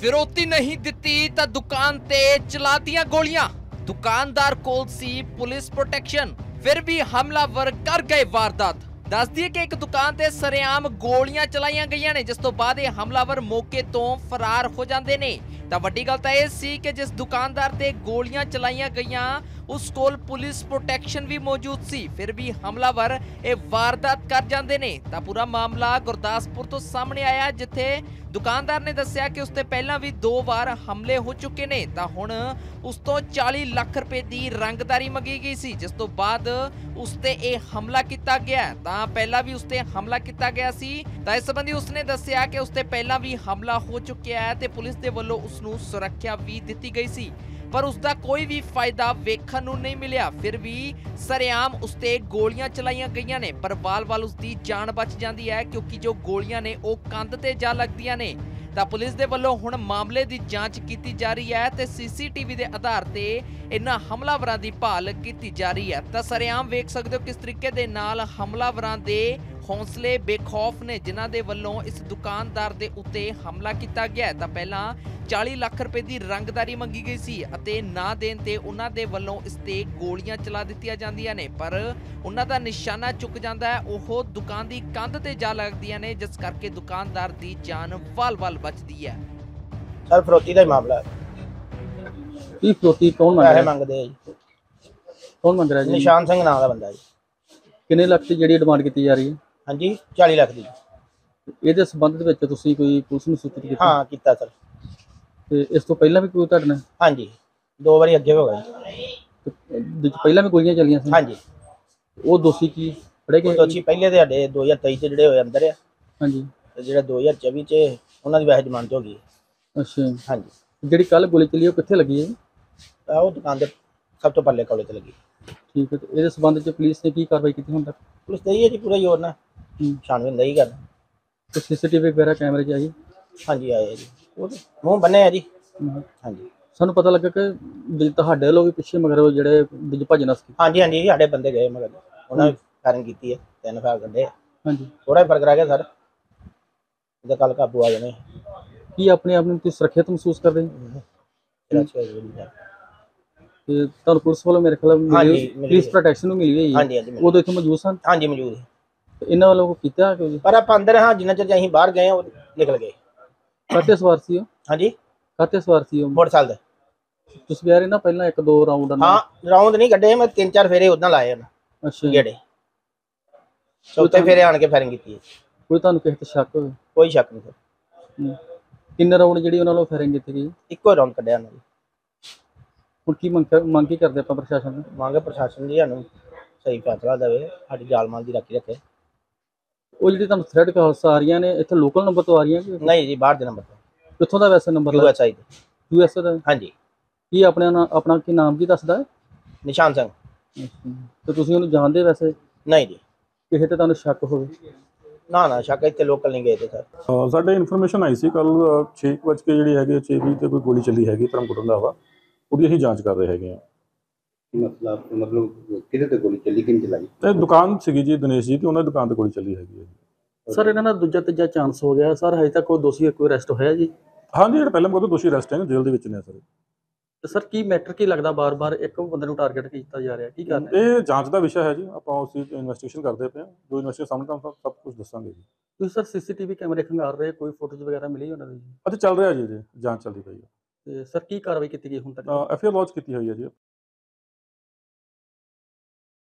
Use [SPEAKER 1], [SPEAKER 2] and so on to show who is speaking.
[SPEAKER 1] ਫਿਰੋਤੀ ਨਹੀਂ ਦਿੱਤੀ ਤਾਂ ਦੁਕਾਨ ਤੇ ਚਲਾਤੀਆਂ ਗੋਲੀਆਂ। ਦੁਕਾਨਦਾਰ ਕੋਲ ਸੀ ਪੁਲਿਸ ਪ੍ਰੋਟੈਕਸ਼ਨ, ਫਿਰ ਵੀ ਹਮਲਾਵਰ ਕਰ ਗਏ ਵਾਰਦਾਤ। ਦੱਸਦੀ ਹੈ ਕਿ ਇੱਕ ਦੁਕਾਨ ਤੇ ਸਰੇਆਮ ਗੋਲੀਆਂ ਚਲਾਈਆਂ ਗਈਆਂ ਨੇ, ਜਿਸ ਤੋਂ ਬਾਅਦ ਇਹ ਹਮਲਾਵਰ ਮੌਕੇ ਤੋਂ ਫਰਾਰ ਹੋ ਜਾਂਦੇ ਨੇ। ਤਾਂ ਵੱਡੀ ਗੱਲ ਤਾਂ ਇਹ ਸੀ ਕਿ ਜਿਸ ਦੁਕਾਨਦਾਰ ਤੇ ਗੋਲੀਆਂ ਚਲਾਈਆਂ ਗਈਆਂ ਉਸ ਕੋਲ ਪੁਲਿਸ ਪ੍ਰੋਟੈਕਸ਼ਨ ਵੀ ਮੌਜੂਦ ਸੀ, ਫਿਰ ਵੀ ਹਮਲਾਵਰ ਇਹ ਵਾਰਦਾਤ ਕਰ ਜਾਂਦੇ ਨੇ। ਤਾਂ ਪੂਰਾ ਮਾਮਲਾ ਗੁਰਦਾਸਪੁਰ ਤੋਂ ਸਾਹਮਣੇ ਆਇਆ, ਜਿੱਥੇ ਦੁਕਾਨਦਾਰ ਨੇ ਦੱਸਿਆ ਕਿ ਉਸ ਤੇ ਪਹਿਲਾਂ ਵੀ ਦੋ ਵਾਰ ਹਮਲੇ ਹੋ ਚੁੱਕੇ ਨੇ। ਤਾਂ ਹੁਣ ਉਸ ਤੋਂ 40 ਲੱਖ ਰੁਪਏ ਦੀ ਰੰਗਦਾਰੀ ਮੰਗੀ ਗਈ ਸੀ, ਜਿਸ ਤੋਂ ਬਾਅਦ ਉਸ ਤੇ ਇਹ ਹਮਲਾ ਕੀਤਾ ਗਿਆ। ਤਾਂ ਪਹਿਲਾਂ ਵੀ ਉਸ ਤੇ ਹਮਲਾ ਕੀਤਾ ਗਿਆ ਸੀ। ਤਾਂ ਇਸ ਸੰਬੰਧੀ ਉਸਨੇ ਦੱਸਿਆ ਕਿ ਉਸ ਤੇ ਪਹਿਲਾਂ ਵੀ ਹਮਲਾ ਹੋ ਚੁੱਕਿਆ ਹੈ ਤੇ ਪੁਲਿਸ ਦੇ ਵੱਲੋਂ ਉਸ ਨੂੰ ਸੁਰੱਖਿਆ ਵੀ ਦਿੱਤੀ ਗਈ ਸੀ। ਪਰ ਉਸ ਦਾ ਕੋਈ ਵੀ ਫਾਇਦਾ ਵੇਖਣ ਨੂੰ ਨਹੀਂ ਮਿਲਿਆ। ਫਿਰ ਵੀ ਸਰੇਆਮ ਉਸ ਗੋਲੀਆਂ ਚਲਾਈਆਂ ਗਈਆਂ ਨੇ। ਪਰ ਬਾਲ-ਬਾਲ ਉਸ ਦੀ ਜਾਨ ਬਚ ਜਾਂਦੀ ਹੈ ਕਿਉਂਕਿ ਜੋ ਗੋਲੀਆਂ ਨੇ ਉਹ ਕੰਧ ਤੇ ਜਾ ਲੱਗਦੀਆਂ ਨੇ। ਤਾਂ ਪੁਲਿਸ ਦੇ ਵੱਲੋਂ ਹੁਣ ਮਾਮਲੇ ਦੀ ਜਾਂਚ ਕੀਤੀ ਜਾ ਰਹੀ ਹੈ ਤੇ ਸੀਸੀਟੀਵੀ ਦੇ ਆਧਾਰ ਤੇ ਇਨ੍ਹਾਂ ਹਮਲਾਵਰਾਂ ਦੀ ਭਾਲ ਕੀਤੀ ਜਾ ਰਹੀ ਹੈ। ਤਾਂ ਸਰੇਆਮ ਵੇਖ ਸਕਦੇ ਹੋ ਕਿਸ ਤਰੀਕੇ ਦੇ ਨਾਲ ਹਮਲਾਵਰਾਂ ਦੇ ਹੌਸਲੇ ਬੇਖੌਫ ਨੇ ਜਿਨ੍ਹਾਂ ਦੇ ਵੱਲੋਂ ਇਸ ਦੁਕਾਨਦਾਰ ਦੇ ਉੱਤੇ ਹਮਲਾ ਕੀਤਾ ਗਿਆ। ਤਾਂ ਪਹਿਲਾਂ 40 ਲੱਖ ਰੁਪਏ ਦੀ ਰੰਗਦਾਰੀ ਮੰਗੀ ਗਈ ਸੀ ਅਤੇ ਨਾ ਦੇਣ ਤੇ ਉਹਨਾਂ ਦੇ ਵੱਲੋਂ ਇਸ ਤੇ ਗੋਲੀਆਂ ਚਲਾ ਦਿੱਤੀਆਂ ਜਾਂਦੀਆਂ ਨੇ। ਪਰ ਉਹਨਾਂ ਦਾ ਨਿਸ਼ਾਨਾ ਚੁੱਕ ਜਾਂਦਾ ਹੈ। ਉਹ ਦੁਕਾਨ ਦੀ ਕੰਧ ਤੇ ਜਾ ਲੱਗਦੀਆਂ ਨੇ ਜਿਸ ਕਰਕੇ ਦੁਕਾਨਦਾਰ ਦੀ ਜਾਨ ਵਾਲ-ਵਾਲ ਬਚਦੀ ਹੈ।
[SPEAKER 2] ਸਰ ਫਰੋਤੀ ਦਾ ਹੀ ਮਾਮਲਾ ਹੈ।
[SPEAKER 3] ਕੀ ਫਰੋਤੀ ਕੌਣ ਮੰਗ
[SPEAKER 2] ਪੈਸੇ
[SPEAKER 3] ਰਿਹਾ?
[SPEAKER 2] ਮੰਗਦੇ ਆ ਜੀ।
[SPEAKER 3] ਕੌਣ ਮੰਗ ਰਿਹਾ ਜੀ?
[SPEAKER 2] ਨਿਸ਼ਾਨ ਸਿੰਘ ਨਾਮ ਦਾ ਬੰਦਾ ਜੀ।
[SPEAKER 3] ਕਿੰਨੇ ਲੱਖ ਦੀ ਜਿਹੜੀ ਡਿਮਾਂਡ ਕੀਤੀ ਜਾ ਰਹੀ ਹੈ?
[SPEAKER 2] ਹਾਂਜੀ 40 ਲੱਖ ਦੀ।
[SPEAKER 3] ਇਹਦੇ ਸੰਬੰਧ ਦੇ ਵਿੱਚ ਤੁਸੀਂ ਕੋਈ ਪੁਲਿਸ ਨੂੰ ਸੂਚਿਤ ਕੀਤਾ?
[SPEAKER 2] ਹਾਂ ਕੀਤਾ ਸਰ।
[SPEAKER 3] ਤੇ ਇਸ ਤੋਂ ਪਹਿਲਾਂ ਵੀ ਕੋਈ ਤੁਹਾਡੇ ਨਾਲ?
[SPEAKER 2] ਹਾਂਜੀ ਦੋ ਵਾਰੀ ਅੱਗੇ ਹੋ ਗਿਆ ਜੀ
[SPEAKER 3] ਤੇ 'ਚ ਪਹਿਲਾਂ ਵੀ ਗੋਲੀਆਂ ਚੱਲੀਆਂ ਸੀ?
[SPEAKER 2] ਹਾਂਜੀ।
[SPEAKER 3] ਉਹ ਦੋਸ਼ੀ ਕੀ ਫੜੇ ਗਏ?
[SPEAKER 2] ਦੋਸ਼ੀ ਪਹਿਲੇ ਦੇ ਸਾਡੇ 2023 ਚ ਜਿਹੜੇ ਹੋਏ ਅੰਦਰ ਆ।
[SPEAKER 3] ਹਾਂਜੀ।
[SPEAKER 2] ਤੇ ਜਿਹੜਾ 2024 ਚ ਉਹਨਾਂ ਦੀ ਵੈਸੇ ਜ਼ਮਾਨਤ ਹੋ ਗਈ।
[SPEAKER 3] ਅੱਛਾ।
[SPEAKER 2] ਹਾਂਜੀ।
[SPEAKER 3] ਜਿਹੜੀ ਕੱਲ ਗੋਲੀ ਚੱਲੀ ਉਹ ਕਿੱਥੇ ਲੱਗੀ ਹੈ?
[SPEAKER 2] ਤਾਂ ਉਹ ਦੁਕਾਨ ਦੇ ਸਭ ਤੋਂ ਪੱਲੇ ਕੋਲੇ ਤੇ ਲੱਗੀ।
[SPEAKER 3] ਠੀਕ ਹੈ ਤੇ ਇਹਦੇ ਸੰਬੰਧ 'ਚ ਪੁਲਿਸ ਨੇ ਕੀ ਕਾਰਵਾਈ ਕੀਤੀ ਹੁਣ ਤੱਕ?
[SPEAKER 2] ਪੁਲਿਸ ਤੇ ਹੀ ਹੈ ਜੀ ਪੂਰਾ ਜ਼ੋਰ ਨਾਲ। ਦਾ ਹੀ ਕਰ
[SPEAKER 3] ਤੇ ਸੀਸੀਟੀਵੀ ਵਗੈਰਾ ਕੈਮਰੇ 'ਚ ਆਈ?
[SPEAKER 2] ਹਾਂਜੀ ਆਏ ਆ ਜੀ। ਉਹ ਤੇ ਮੂੰਹ ਬੰਨੇ ਆ ਜੀ। ਹਾਂਜੀ।
[SPEAKER 3] ਸਾਨੂੰ ਪਤਾ ਲੱਗਾ ਕਿ ਵੀ ਤੁਹਾਡੇ ਵੀ ਪਿੱਛੇ ਮਗਰ ਉਹ ਜਿਹੜੇ ਦੂਜੇ ਭੱਜ ਨਸ
[SPEAKER 2] ਹਾਂਜੀ ਹਾਂਜੀ ਸਾਡੇ ਬੰਦੇ ਗਏ ਮਗਰ। ਉਹਨਾਂ ਨੇ ਫਾਇਰਿੰਗ ਕੀਤੀ ਹੈ ਤਿੰਨ ਫਾਇਰ ਕੱਢੇ
[SPEAKER 3] ਹਾਂਜੀ।
[SPEAKER 2] ਥੋੜਾ ਫ਼ਰਕ ਰਹਿ ਗਿਆ ਸਰ। ਇਹਦਾ ਕੱਲ ਕਾਬੂ ਆ ਜਾਣੇ
[SPEAKER 3] ਕੀ ਆਪਣੇ ਆਪ ਨੂੰ ਤੁਸੀਂ ਸੁਰੱਖਿਅਤ ਮਹਿਸੂਸ ਕਰਦੇ ਹੋ?
[SPEAKER 2] ਅੱਛਾ ਜੀ।
[SPEAKER 3] ਤੇ ਤੁਹਾਨੂੰ ਪੁਲਿਸ ਵੱਲੋਂ ਮੇਰੇ ਖਿਆਲ
[SPEAKER 2] ਹਾਂਜੀ,
[SPEAKER 3] ਮਿਲੀ
[SPEAKER 2] ਮਿਲੀ
[SPEAKER 3] ਪੁਲਿਸ
[SPEAKER 2] ਹੈ।
[SPEAKER 3] ਪ੍ਰੋਟੈਕਸ਼ਨ ਨੂੰ ਮਿਲੀ ਹੋਈ ਹੈ
[SPEAKER 2] ਹਾਂਜੀ ਹਾਂਜੀ ਮਿਲ-
[SPEAKER 3] ਉਦੋਂ ਇੱਥੇ ਮੌਜੂਦ ਸਨ?
[SPEAKER 2] ਹਾਂਜੀ ਮੌਜੂਦ ਹੈ
[SPEAKER 3] ਤੇ ਇਹਨਾਂ ਵੱਲੋਂ ਕੋਈ ਕੀਤਾ ਕਿ
[SPEAKER 2] ਪਰ ਆਪਾਂ ਅੰਦਰ ਹਾਂ ਜਿੰਨਾ ਚਿਰ ਅਸੀਂ ਬਾਹਰ ਗਏ ਹਾਂ, ਉਹ ਨਿਕਲ ਗਏ।
[SPEAKER 3] ਕਾਤੇ ਸਵਾਰ ਸੀ ਉਹ?
[SPEAKER 2] ਹਾਂਜੀ।
[SPEAKER 3] ਕਾਤੇ ਸਵਾਰ ਸੀ ਉਹ?
[SPEAKER 2] ਮੋਟਰਸਾਈਕਲ ਤੇ।
[SPEAKER 3] ਤੁਸੀਂ ਰਹੇ ਨਾ ਪਹਿਲਾਂ ਇੱਕ ਦੋ ਰਾਉਂਡ
[SPEAKER 2] ਹਾਂ ਰਾਉਂਡ ਨਹੀਂ ਕੱਢੇ ਮੈਂ ਤਿੰਨ ਚਾਰ ਫੇਰੇ ਉਦਾਂ ਲਾਏ ਹਨ
[SPEAKER 3] ਅੱਛਾ
[SPEAKER 2] ਗੇੜੇ। ਚੌਥੇ ਫੇਰੇ ਆਣ ਕੇ ਫਾਇਰਿੰਗ ਕੀਤੀ ਹੈ।
[SPEAKER 3] ਕੋਈ ਤੁਹਾਨੂੰ ਕਿਸੇ ਤੇ ਸ਼ੱਕ ਹੋਵੇ?
[SPEAKER 2] ਕੋਈ ਸ਼ੱਕ ਨਹੀਂ। ਸਰ
[SPEAKER 3] ਹੂੰ। ਕਿੰਨੇ ਰਾਉਂਡ ਜਿਹੜੀ ਉਹਨਾਂ ਵੱਲੋਂ ਫਾਇਰਿੰਗ ਕੀਤੀ ਗਈ?
[SPEAKER 2] ਇੱਕੋ ਰਾਉਂਡ ਕੱਢਿਆ ਉਹਨਾਂ ਨੇ।
[SPEAKER 3] ਹੁਣ ਕੀ ਮੰਗ ਕੀ ਕਰਦੇ ਆਪਾਂ ਪ੍ਰਸ਼ਾਸਨ ਨੂੰ
[SPEAKER 2] ਮੰਗ ਪ੍ਰਸ਼ਾਸਨ ਜੀ ਸਾਨੂੰ ਸਹੀ ਫੈਸਲਾ ਦੇਵੇ ਸਾਡੀ ਜਾਲ ਮਾਲ ਦੀ ਰਾਖੀ ਰੱਖੇ।
[SPEAKER 3] ਉਹ ਜਿਹੜੀ ਤੁਹਾਨੂੰ ਥ੍ਰੈਡ ਕਾਲਸ ਆ ਰਹੀਆਂ ਨੇ ਇੱਥੇ ਲੋਕਲ ਨੰਬਰ ਤੋਂ ਆ ਰਹੀਆਂ ਕਿ
[SPEAKER 2] ਨਹੀਂ ਜੀ ਬਾਹਰ ਦੇ ਨੰਬਰ ਤੋਂ।
[SPEAKER 3] ਕਿੱਥੋਂ ਦਾ ਵੈਸੇ ਨੰਬਰ
[SPEAKER 2] ਯੂ ਐਸ ਆਈ
[SPEAKER 3] ਯੂ ਐਸ ਦਾ?
[SPEAKER 2] ਹਾਂਜੀ।
[SPEAKER 3] ਕੀ ਆਪਣੇ ਆਪਣਾ ਕੀ ਨਾਮ ਕੀ ਦੱਸਦਾ ਹੈ?
[SPEAKER 2] ਨਿਸ਼ਾਨ ਸਿੰਘ।
[SPEAKER 3] ਤੇ ਤੁਸੀਂ ਉਹਨੂੰ ਜਾਣਦੇ ਵੈਸੇ?
[SPEAKER 2] ਨਹੀਂ ਜੀ।
[SPEAKER 3] ਕਿਸੇ ਤੇ ਤੁਹਾਨੂੰ ਸ਼ੱਕ ਹੋਵੇ?
[SPEAKER 2] ਨਾ ਨਾ ਸ਼ੱਕ ਇੱਥੇ ਲੋਕਲ ਨਹੀਂ ਗਏ ਤੇ ਸਰ।
[SPEAKER 4] ਅਹ ਸਾਡੇ ਇਨਫੋਰਮੇਸ਼ਨ ਆਈ ਸੀ ਕੱਲ 6 ਵਜੇ ਜਿਹੜੀ ਹੈਗੀ 6 ਵੀਹ ਤੇ ਕੋਈ ਗੋਲੀ ਚੱਲੀ ਹੈਗੀ ਧਰਮਕੋਟ ਰੰਧਾਵਾ ਉਹਦੀ ਅਸੀਂ ਜਾਂਚ ਕਰ ਰਹੇ ਹੈਗੇ ਆ
[SPEAKER 5] ਮਤਲਬ ਮਤਲਬ ਕਿਹਦੇ ਤੇ ਗੋਲੀ ਚੱਲੀ ਕਿੰਨ ਚਲਾਈ?
[SPEAKER 4] ਤੇ ਦੁਕਾਨ ਸੀਗੀ ਜੀ ਦਿਨੇਸ਼ ਜੀ ਤੇ ਉਹਨਾਂ ਦੀ ਦੁਕਾਨ ਤੇ ਗੋਲੀ ਚੱਲੀ ਹੈਗੀ ਹੈ ਜੀ।
[SPEAKER 3] ਸਰ ਇਹਨਾਂ ਦਾ ਦੂਜਾ ਤੀਜਾ ਚਾਂਸ ਹੋ ਗਿਆ। ਸਰ ਹਜੇ ਤੱਕ ਕੋਈ ਦੋਸ਼ੀ ਕੋਈ ਅਰੈਸਟ ਹੋਇਆ ਜੀ?
[SPEAKER 4] ਹਾਂਜੀ ਜਿਹੜਾ ਪਹਿਲਾਂ ਮੁਕੱਦਮਾ ਦੋਸ਼ੀ ਅਰੈਸਟ ਹੈ ਜੇਲ੍ਹ ਦੇ ਵਿੱਚ ਨੇ ਸਰ।
[SPEAKER 3] ਤੇ ਸਰ ਕੀ ਮੈਟਰ ਕੀ ਲੱਗਦਾ ਬਾਰ-ਬਾਰ? ਇੱਕ ਬੰਦੇ ਨੂੰ ਟਾਰਗੇਟ ਕੀਤਾ ਜਾ ਰਿਹਾ ਕੀ ਕਾਰਨ ਹੈ?
[SPEAKER 4] ਇਹ ਜਾਂਚ ਦਾ ਵਿਸ਼ਾ ਹੈ ਜੀ। ਆਪਾਂ ਉਸ ਦੀ ਇਨਵੈਸਟੀਗੇਸ਼ਨ ਕਰਦੇ ਪਏ ਹਾਂ। ਜੋ ਇਨਵੈਸਟੀਗੇਸ਼ਨ ਸਾਹਮਣੇ ਤੁਹਾਨੂੰ ਸਭ ਕੁਝ ਦੱਸਾਂਗੇ ਜੀ।
[SPEAKER 3] ਤੁਸੀਂ ਸਰ ਸੀਸੀਟੀਵੀ ਕੈਮਰੇ ਖੰਗਾਰ ਰਹੇ ਕੋਈ ਫੋਟੋਜ਼ ਵਗੈਰਾ ਮਿਲੀ ਉਹਨਾਂ ਦੀ?
[SPEAKER 4] ਅੱਛਾ ਚੱਲ ਰਿਹਾ ਜੀ ਜੀ ਜਾਂਚ ਚੱਲਦੀ ਪਈ ਹੈ।
[SPEAKER 3] ਤੇ ਸਰ ਕੀ ਕਾਰਵਾਈ ਕੀਤੀ ਗਈ ਹੁਣ ਤੱਕ?
[SPEAKER 4] ਐਫ ਆਈ ਆਰ ਲੌਂਚ ਕੀਤੀ ਹੋਈ ਹੈ ਜੀ।